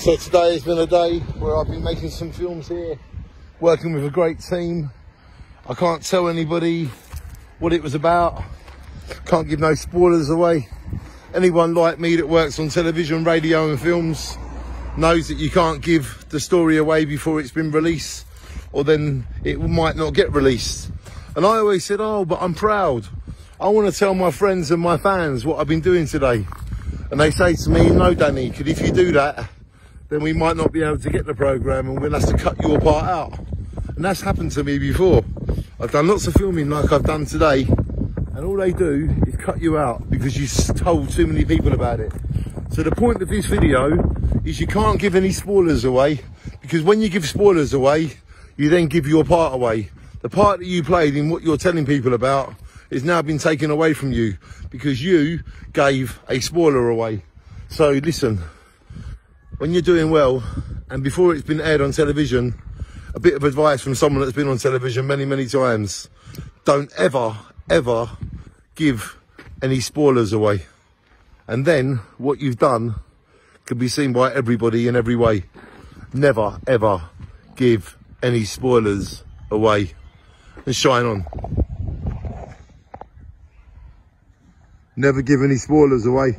So today has been a day where I've been making some films here, working with a great team. I can't tell anybody what it was about. Can't give no spoilers away. Anyone like me that works on television, radio and films knows that you can't give the story away before it's been released or then it might not get released. And I always said, oh, but I'm proud. I want to tell my friends and my fans what I've been doing today. And they say to me, no, Danny, because if you do that, then we might not be able to get the programme and we'll have to cut your part out. And that's happened to me before. I've done lots of filming like I've done today and all they do is cut you out because you told too many people about it. So the point of this video is you can't give any spoilers away because when you give spoilers away, you then give your part away. The part that you played in what you're telling people about is now been taken away from you because you gave a spoiler away. So listen, when you're doing well and before it's been aired on television, a bit of advice from someone that's been on television many, many times. Don't ever, ever give any spoilers away. And then what you've done can be seen by everybody in every way. Never, ever give any spoilers away and shine on. Never give any spoilers away.